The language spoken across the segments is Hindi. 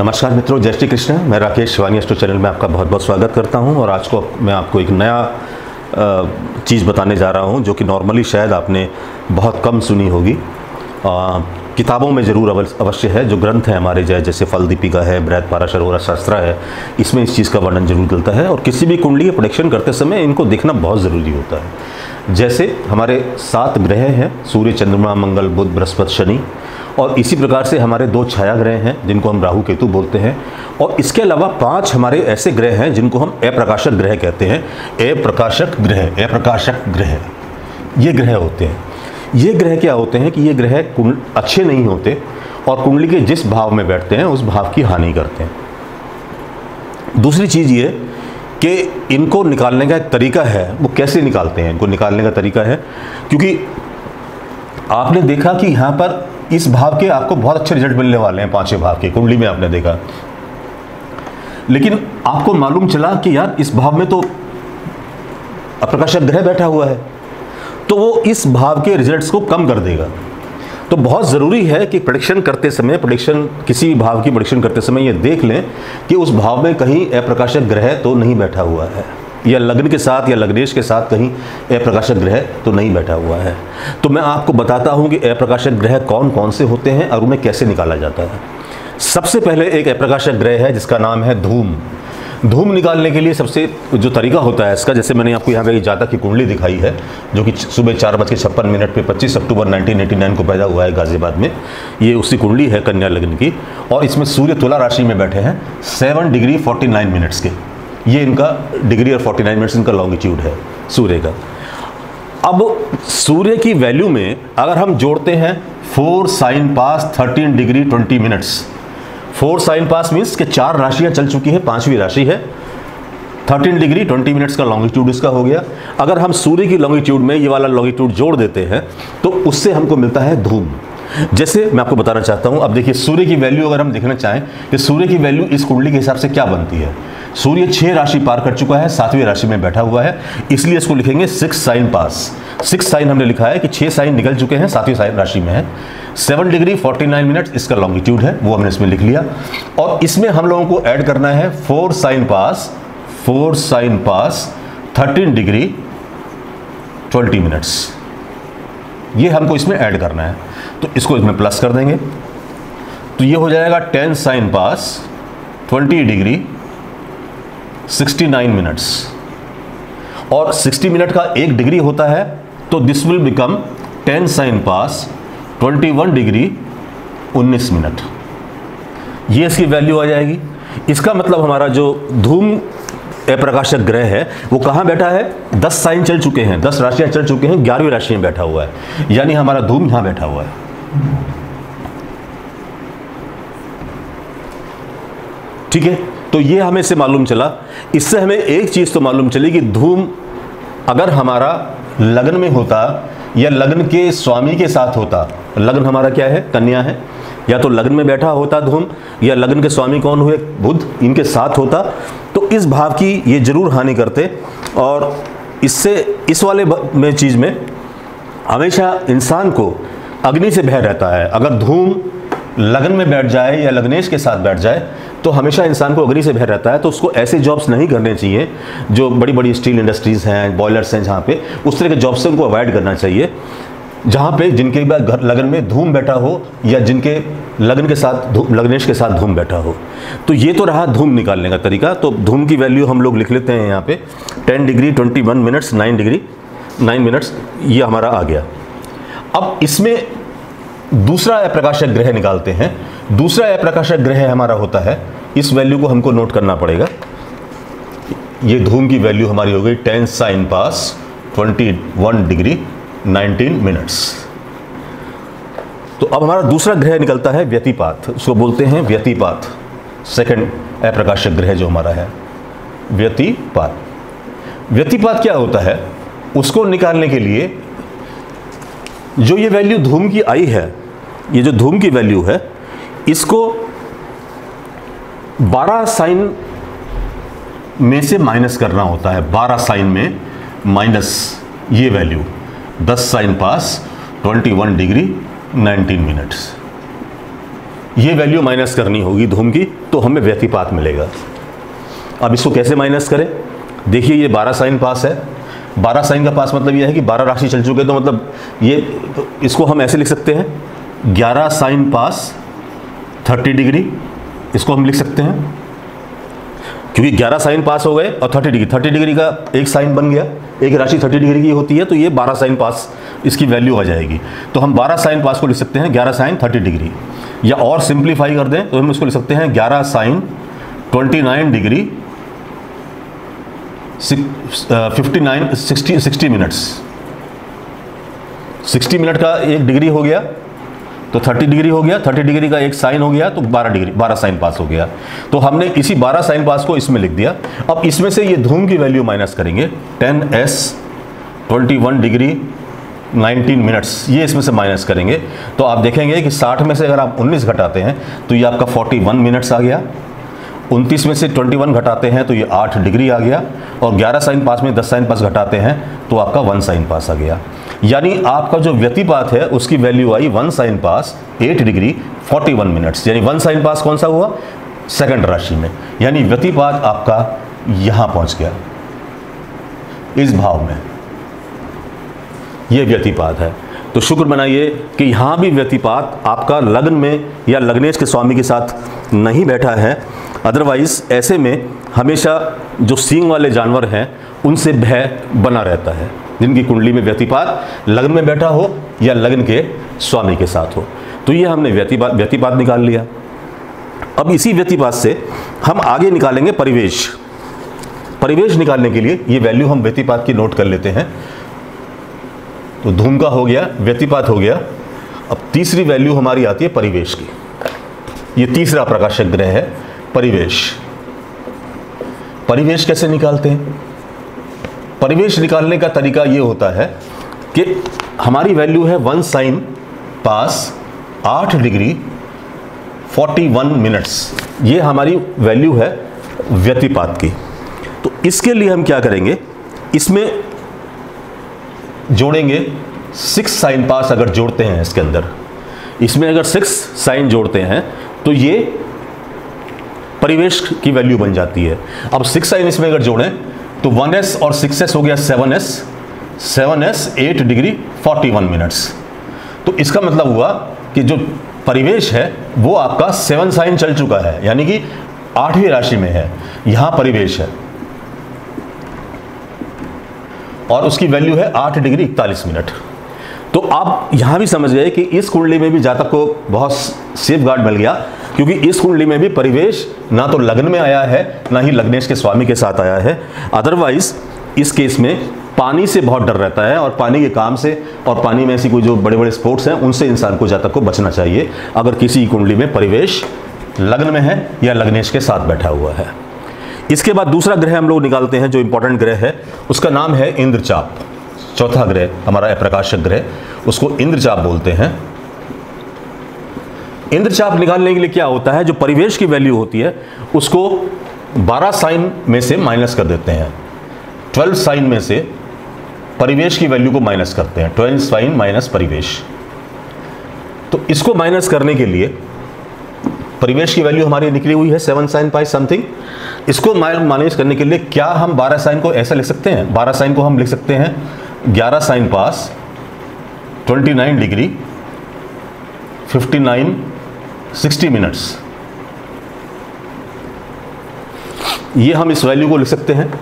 नमस्कार मित्रों, जय श्री कृष्ण। मैं राकेश शिवानी एस्ट्रो चैनल में आपका बहुत बहुत स्वागत करता हूँ और आज को मैं आपको एक नया चीज़ बताने जा रहा हूँ, जो कि नॉर्मली शायद आपने बहुत कम सुनी होगी। किताबों में ज़रूर अवश्य है, जो ग्रंथ हैं हमारे, जय, जैसे फल दीपिका है बृहद पाराशरोरा शास्त्रा है, इसमें इस चीज़ का वर्णन ज़रूर मिलता है और किसी भी कुंडली के प्रोडक्शन करते समय इनको देखना बहुत ज़रूरी होता है। जैसे हमारे सात ग्रह हैं, सूर्य, चंद्रमा, मंगल, बुध, बृहस्पति, शनि और इसी प्रकार से हमारे दो छाया ग्रह हैं, जिनको हम राहु केतु बोलते हैं। और इसके अलावा पाँच हमारे ऐसे ग्रह हैं, जिनको हम अप्रकाशक ग्रह कहते हैं। अप्रकाशक ग्रह अप्रकाशक ग्रह। ये ग्रह होते हैं। ये ग्रह क्या होते हैं कि ये ग्रह अच्छे नहीं होते और कुंडली के जिस भाव में बैठते हैं, उस भाव की हानि करते हैं। दूसरी चीज़ ये कि इनको निकालने का एक तरीका है। वो कैसे निकालते हैं? इनको निकालने का तरीका है, क्योंकि आपने देखा कि यहाँ पर इस भाव के आपको बहुत अच्छे रिज़ल्ट मिलने वाले हैं, पाँचवें भाव के, कुंडली में आपने देखा। लेकिन आपको मालूम चला कि यार, इस भाव में तो अप्रकाशक ग्रह बैठा हुआ है तो वो इस भाव के रिजल्ट्स को कम कर देगा। तो बहुत ज़रूरी है कि प्रोडिक्शन करते समय प्रोडिक्शन किसी भी भाव की प्रोडिक्शन करते समय ये देख लें कि उस भाव में कहीं अप्रकाशक ग्रह तो नहीं बैठा हुआ है। या लग्न के साथ या लग्नेश के साथ कहीं अप्रकाशक ग्रह तो नहीं बैठा हुआ है। तो मैं आपको बताता हूँ कि अप्रकाशक ग्रह कौन कौन से होते हैं और उन्हें कैसे निकाला जाता है। सबसे पहले एक अप्रकाशक ग्रह है जिसका नाम है धूम। धूम निकालने के लिए सबसे जो तरीका होता है इसका, जैसे मैंने आपको यहाँ पे जातक की कुंडली दिखाई है, जो कि सुबह चार बज के छप्पन मिनट पे 25 अक्टूबर 1989 को पैदा हुआ है गाजियाबाद में। ये उसी कुंडली है कन्या लग्न की। और इसमें सूर्य तुला राशि में बैठे हैं, सेवन डिग्री फोर्टी मिनट्स के। ये इनका डिग्री और 49 मिनट्स इनका लॉन्गिट्यूड है, सूर्य का। अब सूर्य की वैल्यू में अगर हम जोड़ते हैं four sign pass 13 degree 20 minutes four sign pass means के चार राशियाँ चल चुकी हैं, पांचवी राशि है। 13 डिग्री 20 मिनट्स का लॉन्गिट्यूड इसका हो गया। अगर हम सूर्य की लॉन्गिट्यूड में ये वाला लॉन्गिट्यूड जोड़ देते हैं तो उससे हमको मिलता है धूम। जैसे मैं आपको बताना चाहता हूँ, अब देखिए, सूर्य की वैल्यू अगर हम देखना चाहें, कि सूर्य की वैल्यू इस कुंडली के हिसाब से क्या बनती है? सूर्य छह राशि पार कर चुका है, सातवीं राशि में बैठा हुआ है, इसलिए इसको लिखेंगे six sign pass six sign हमने लिखा है कि छह साइन निकल चुके हैं, सातवीं साइन राशि में है. Seven degree forty nine minute इसका लॉन्गिट्यूड है, वो हमने इसमें लिख लिया. और इसमें हम लोगों को ऐड करना है four sign pass four sign pass thirteen degree twenty minutes ये हमको इसमें ऐड करना है. तो इसको इसमें प्लस कर देंगे। तो ये हो जाएगा ten sign pass twenty degree 69 minutes और 60 मिनट का एक डिग्री होता है तो this will become 10 sign pass 21 degree 19 minute ये इसकी वैल्यू आ जाएगी। इसका मतलब हमारा जो धूम अप्रकाशक ग्रह है, वो कहाँ बैठा है? 10 साइन चल चुके हैं 10 राशियाँ चल चुके हैं, ग्यारहवीं राशि में बैठा हुआ है। यानी हमारा धूम यहाँ बैठा हुआ है। ठीक है? तो ये हमें से मालूम चला। इससे हमें एक चीज़ तो मालूम चली कि धूम अगर हमारा लग्न में होता या लग्न के स्वामी के साथ होता, लग्न हमारा क्या है? कन्या है। या तो लग्न में बैठा होता धूम, या लग्न के स्वामी कौन हुए? बुद्ध, इनके साथ होता। तो इस भाव की ये ज़रूर हानि करते। और इससे, इस वाले में, चीज़ में हमेशा इंसान को अग्नि से बह रहता है। अगर धूम लगन में बैठ जाए या लग्नेश के साथ बैठ जाए तो हमेशा इंसान को अग्नि से बह रहता है तो उसको ऐसे जॉब्स नहीं करने चाहिए, जो बड़ी बड़ी स्टील इंडस्ट्रीज़ हैं बॉयलर्स हैं जहाँ पे, उस तरह के जॉब से उनको अवॉइड करना चाहिए, जहाँ पे जिनके घर, लगन में धूम बैठा हो, या जिनके लगन के साथ लग्नेश के साथ धूम बैठा हो। तो ये तो रहा धूम निकालने का तरीका। तो धूम की वैल्यू हम लोग लिख लेते हैं यहाँ पे 10 डिग्री 21 मिनट्स 9 डिग्री 9 मिनट्स ये हमारा आ गया। अब इसमें दूसरा अप्रकाशक ग्रह निकालते हैं। दूसरा अप्रकाशक ग्रह हमारा होता है। इस वैल्यू को हमको नोट करना पड़ेगा। ये धूम की वैल्यू हमारी हो गई ten sign pass 21 degree 19 minutes तो अब हमारा दूसरा ग्रह निकलता है व्यतिपात। उसको बोलते हैं व्यतिपात। सेकंड अप्रकाशक ग्रह जो हमारा है, व्यतिपात। व्यतिपात क्या होता है? उसको निकालने के लिए जो ये वैल्यू धूम की आई है, ये जो धूम की वैल्यू है, इसको 12 साइन में से माइनस करना होता है। 12 साइन में माइनस ये value 10 sign pass 21 degree 19 minutes ये वैल्यू माइनस करनी होगी धूम की तो हमें व्यतिपात मिलेगा। अब इसको कैसे माइनस करें? देखिए, ये 12 साइन पास है। 12 साइन का पास मतलब यह है कि 12 राशि चल चुके तो मतलब ये तो इसको हम ऐसे लिख सकते हैं 11 साइन पास 30 डिग्री, इसको हम लिख सकते हैं। क्योंकि 11 साइन पास हो गए और 30 डिग्री 30 डिग्री का एक साइन बन गया, एक राशि 30 डिग्री की होती है तो ये 12 साइन पास इसकी वैल्यू आ जाएगी। तो हम 12 साइन पास को लिख सकते हैं 11 साइन 30 डिग्री। या और सिंप्लीफाई कर दें तो हम इसको लिख सकते हैं 11 sign 29 degree fifty nine sixty sixty minutes sixty minute का एक डिग्री हो गया तो 30 डिग्री हो गया 30 डिग्री का एक साइन हो गया तो 12 डिग्री 12 साइन पास हो गया। तो हमने इसी 12 साइन पास को इसमें लिख दिया। अब इसमें से ये धूम की वैल्यू माइनस करेंगे। 10 एस 21 डिग्री 19 मिनट्स ये इसमें से माइनस करेंगे। तो आप देखेंगे कि 60 में से अगर आप 19 घटाते हैं तो ये आपका 41 मिनट्स आ गया। 29 में से 21 घटाते हैं तो ये 8 डिग्री आ गया और 11 साइन पास में 10 साइन पास घटाते हैं तो आपका 1 साइन पास आ गया। यानी आपका जो व्यतिपात है, उसकी वैल्यू आई 1 साइन पास 8 डिग्री 41 मिनट्स। यानी 1 साइन पास कौन सा हुआ? सेकंड राशि में। यानी व्यतिपात आपका यहाँ पहुँच गया। इस भाव में ये व्यतिपात है। तो शुक्र मनाइए कि यहाँ भी व्यतिपात आपका लग्न में या लग्नेश के स्वामी के साथ नहीं बैठा है। अदरवाइज़ ऐसे में हमेशा जो सींग वाले जानवर हैं, उनसे भय बना रहता है। जिनकी कुंडली में व्यतिपात लग्न में बैठा हो या लग्न के स्वामी के साथ हो। तो ये हमने व्यतिपात व्यतिपात निकाल लिया। अब इसी व्यतिपात से हम आगे निकालेंगे परिवेश। परिवेश निकालने के लिए ये वैल्यू हम व्यतिपात की नोट कर लेते हैं। तो धूम का हो गया, व्यतिपात हो गया। अब तीसरी वैल्यू हमारी आती है परिवेश की। ये तीसरा प्रकाशक ग्रह है। परिवेश। परिवेश कैसे निकालते हैं? परिवेश निकालने का तरीका ये होता है कि हमारी वैल्यू है वन साइन पास आठ डिग्री 41 मिनट्स। ये हमारी वैल्यू है व्यतिपात की। तो इसके लिए हम क्या करेंगे? इसमें जोड़ेंगे सिक्स साइन पास अगर जोड़ते हैं इसके अंदर। इसमें अगर सिक्स साइन जोड़ते हैं तो ये परिवेश की वैल्यू बन जाती है। अब सिक्स साइन इसमें अगर जोड़ें तो वन एस और सिक्स एस हो गया seven S seven S eight degree forty one minutes तो इसका मतलब हुआ कि जो परिवेश है, वो आपका सेवन साइन चल चुका है। यानी कि आठवीं राशि में है। यहाँ परिवेश है। और उसकी वैल्यू है आठ डिग्री इकतालीस मिनट तो आप यहाँ भी समझ गए कि इस कुंडली में भी जातक को बहुत सेफ़ गार्ड मिल गया। क्योंकि इस कुंडली में भी परिवेश ना तो लग्न में आया है, ना ही लग्नेश के स्वामी के साथ आया है। अदरवाइज़ इस केस में पानी से बहुत डर रहता है और पानी के काम से और पानी में ऐसी कोई जो बड़े बड़े स्पोर्ट्स हैं, उनसे इंसान को जातक को बचना चाहिए। अगर किसी कुंडली में परिवेश लग्न में है या लग्नेश के साथ बैठा हुआ है। इसके बाद दूसरा ग्रह हम लोग निकालते हैं, जो इंपॉर्टेंट ग्रह है, उसका नाम है इंद्रचाप। चौथा ग्रह, हमारा प्रकाशक ग्रह, उसको इंद्रचाप बोलते हैं। इंद्रचाप निकालने के लिए क्या होता है, जो परिवेश की वैल्यू होती है, उसको 12 साइन में से माइनस कर देते हैं। 12 साइन में से परिवेश की वैल्यू को माइनस करते हैं। 12 साइन माइनस परिवेश। तो इसको माइनस करने के लिए परिवेश की वैल्यू हमारी निकली हुई है सेवन साइन पाई समथिंग इसको माइनस करने के लिए क्या हम 12 साइन को ऐसा लिख सकते हैं? 12 साइन को हम लिख सकते हैं। 11 साइन पास 29 डिग्री 59 60 मिनट्स। ये हम इस वैल्यू को लिख सकते हैं।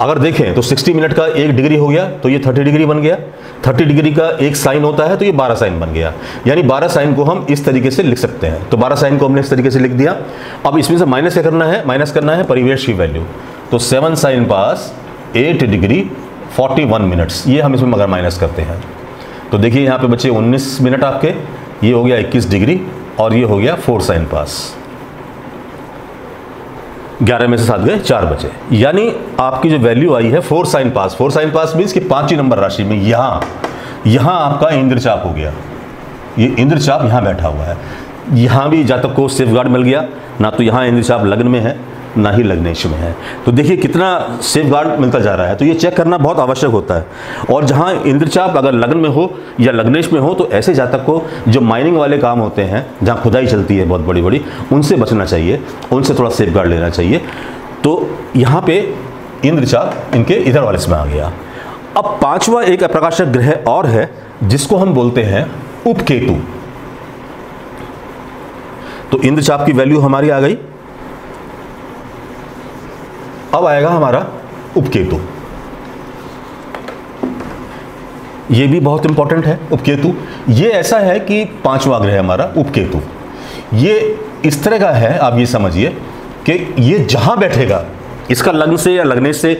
अगर देखें तो 60 मिनट का एक डिग्री हो गया तो ये 30 डिग्री बन गया। 30 डिग्री का एक साइन होता है तो ये 12 साइन बन गया। यानी 12 साइन को हम इस तरीके से लिख सकते हैं। तो 12 साइन को हमने इस तरीके से लिख दिया। अब इसमें से माइनस क्या करना है? माइनस करना है परिवेश की वैल्यू तो seven sign pass eight degree forty minutes ये हम इसमें मगर माइनस करते हैं। तो देखिए यहाँ पे बच्चे उन्नीस मिनट आपके। ये हो गया इक्कीस डिग्री। और ये हो गया फोर साइन पास। ग्यारह में से सात गए, चार बचे। यानी आपकी जो वैल्यू आई है four sign pass. Four sign pass means की पांचवी नंबर राशि में यहाँ यहाँ आपका इंद्रचाप हो गया। ये इंद्रचाप यहाँ बैठा हुआ है। यहाँ भी जातक को सेफ़ गार्ड मिल गया। ना तो यहाँ इंद्रचाप लग्न में है। ना ही लग्नेश में है। तो देखिए कितना सेफ़ गार्ड मिलता जा रहा है। तो ये चेक करना बहुत आवश्यक होता है। और जहाँ इंद्रचाप अगर लग्न में हो या लग्नेश में हो तो ऐसे जातक को जो माइनिंग वाले काम होते हैं, जहाँ खुदाई चलती है बहुत बड़ी बड़ी उनसे बचना चाहिए। उनसे थोड़ा सेफ़ गार्ड लेना चाहिए। तो यहाँ पे इंद्रचाप इनके इधर वाले इसमें आ गया। अब पांचवा एक अप्रकाशक ग्रह और है, जिसको हम बोलते हैं उपकेतु। तो इंद्रचाप की वैल्यू हमारी आ गई। अब आएगा हमारा उपकेतु। ये भी बहुत इंपॉर्टेंट है, उपकेतु। ये ऐसा है कि पांचवा ग्रह हमारा, उपकेतु। ये इस तरह का है, आप ये समझिए कि ये जहाँ बैठेगा, इसका लग्न से या लगने से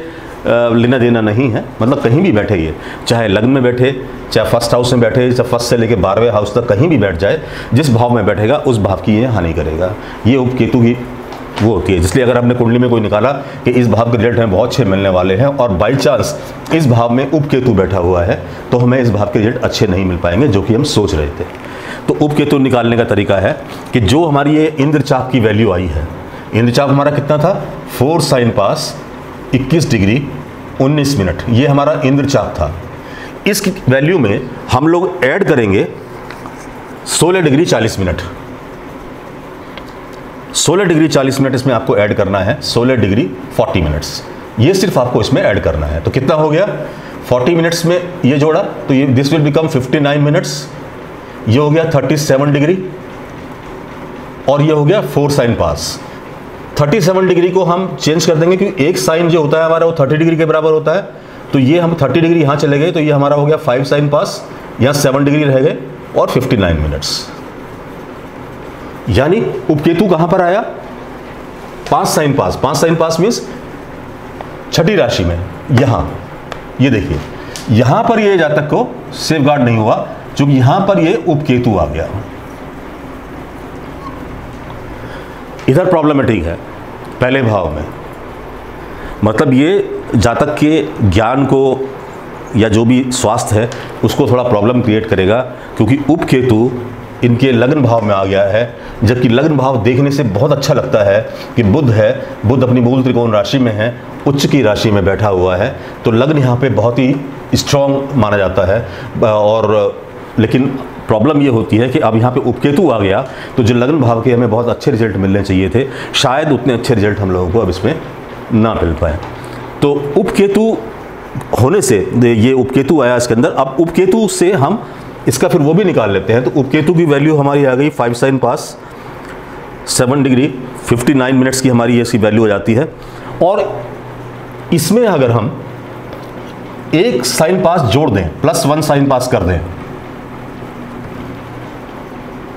लेना देना नहीं है मतलब कहीं भी बैठे ये। चाहे लग्न में बैठे, चाहे फ़र्स्ट हाउस में बैठे, चाहे फ़र्स्ट से लेकर बारहवें हाउस तक कहीं भी बैठ जाए, जिस भाव में बैठेगा, उस भाव की ये हानि करेगा। ये उपकेतु की वो होती है। इसलिए अगर हमने कुंडली में कोई निकाला कि इस भाव के रिज़ल्ट हमें बहुत अच्छे मिलने वाले हैं और बाई चांस इस भाव में उपकेतु बैठा हुआ है तो हमें इस भाव के रिज़ल्ट अच्छे नहीं मिल पाएँगे, जो कि हम सोच रहे थे। तो उपकेतु निकालने का तरीका है कि जो हमारी ये इंद्रचाप की वैल्यू आई है इंद्रचाप हमारा कितना था? Four sign pass 21 degree 19 minute. ये हमारा इंद्रचाप था। इस वैल्यू में हम लोग ऐड करेंगे 16 डिग्री 40 मिनट। 16 डिग्री 40 मिनट इसमें आपको ऐड करना है 16 डिग्री 40 मिनट्स। ये सिर्फ़ आपको इसमें ऐड करना है। तो कितना हो गया? 40 मिनट्स में ये जोड़ा तो ये दिस विल बिकम 59 मिनट्स ये हो गया 37 डिग्री। और ये हो गया फोर साइन पास 37 डिग्री को हम चेंज कर देंगे, क्योंकि एक साइन जो होता है हमारा वो 30 डिग्री के बराबर होता है। तो ये हम 30 डिग्री यहाँ चले गए तो ये हमारा हो गया फाइव साइन पास यहाँ सेवन डिग्री रह गए, और 59 मिनट्स यानी उपकेतु कहाँ पर आया? पाँच साइन पास। पाँच साइन पास मीन्स छठी राशि में। यहाँ। ये देखिए। यहाँ पर ये जातक को सेफ़ गार्ड नहीं हुआ क्योंकि यहाँ पर ये उपकेतु आ गया। इधर प्रॉब्लमेटिक है, पहले भाव में। मतलब ये जातक के ज्ञान को या जो भी स्वास्थ्य है, उसको थोड़ा प्रॉब्लम क्रिएट करेगा, क्योंकि उपकेतु इनके लग्न भाव में आ गया है, जबकि लग्न भाव देखने से बहुत अच्छा लगता है कि बुद्ध है बुद्ध अपनी मूल त्रिकोण राशि में है, उच्च की राशि में बैठा हुआ है तो लग्न यहाँ पे बहुत ही स्ट्रॉन्ग माना जाता है। और, लेकिन प्रॉब्लम ये होती है कि अब यहाँ पे उपकेतु आ गया तो जो लग्न भाव के हमें बहुत अच्छे रिज़ल्ट मिलने चाहिए थे, शायद उतने अच्छे रिज़ल्ट हम लोगों को अब इसमें ना मिल पाए। तो उपकेतु होने से, ये उपकेतु आया इसके अंदर, अब उपकेतु से हम इसका फिर वो भी निकाल लेते हैं। तो उपकेतु की वैल्यू हमारी आ गई five sign pass seven degree fifty nine minutes की हमारी इसकी वैल्यू हो जाती है। और इसमें अगर हम एक साइन पास जोड़ दें प्लस वन साइन पास कर दें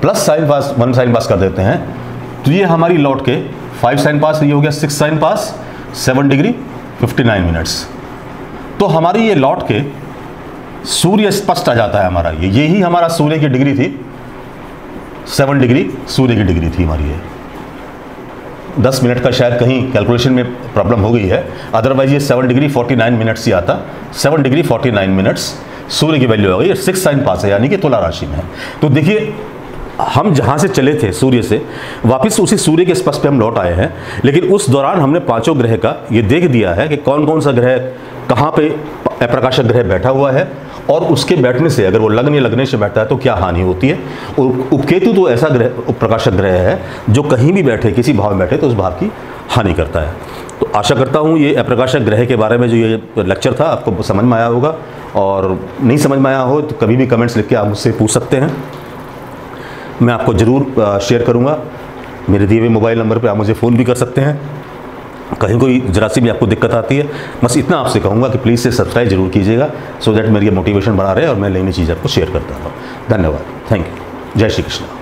plus sign pass one sign pass कर देते हैं तो ये हमारी लौट के फाइव साइन पास ये हो गया six sign pass seven degree fifty nine minutes तो हमारी ये लौट के सूर्य स्पष्ट आ जाता है हमारा ये। यही हमारा सूर्य की डिग्री थी। सेवन डिग्री सूर्य की डिग्री थी हमारी ये। दस मिनट का शायद कहीं कैलकुलेशन में प्रॉब्लम हो गई है। अदरवाइज़ ये seven degree forty nine minutes ही आता। Seven degree forty nine minutes सूर्य की वैल्यू आ गई। सिक्स साइन पास है, यानी कि तुला राशि में है। तो देखिए, हम जहाँ से चले थे सूर्य से, वापस उसी सूर्य के स्पर्श पे हम लौट आए हैं। लेकिन उस दौरान हमने पाँचों ग्रह का ये देख दिया है कि कौन कौन सा ग्रह कहाँ पे अप्रकाशक ग्रह बैठा हुआ है। और उसके बैठने से अगर वो लग्न या लगने से बैठता है तो क्या हानि होती है? और उपकेतु तो ऐसा ग्रह, प्रकाशक ग्रह है जो कहीं भी बैठे, किसी भाव में बैठे तो उस भाव की हानि करता है। तो आशा करता हूँ ये अप्रकाशक ग्रह के बारे में जो ये लेक्चर था, आपको समझ में आया होगा। और नहीं समझ में आया हो तो कभी भी कमेंट्स लिख के आप मुझसे पूछ सकते हैं। मैं आपको ज़रूर शेयर करूँगा। मेरे दिए हुए मोबाइल नंबर पर आप मुझे फ़ोन भी कर सकते हैं। कहीं कोई जरा सी भी आपको दिक्कत आती है, बस इतना आपसे कहूँगा कि प्लीज़ से सब्सक्राइब ज़रूर कीजिएगा सो दैट मेरी मोटिवेशन बना रहे और मैं नई नई चीज़ आपको शेयर करता हूँ धन्यवाद। थैंक यू जय श्री कृष्ण।